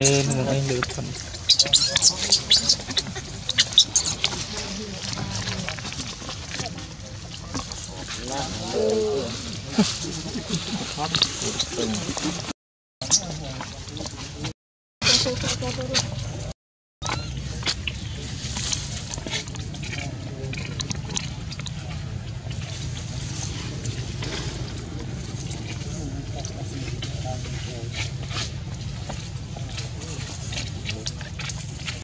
នឹងឯងលើផង Hãy subscribe cho kênh Ghiền Mì Gõ Để không bỏ lỡ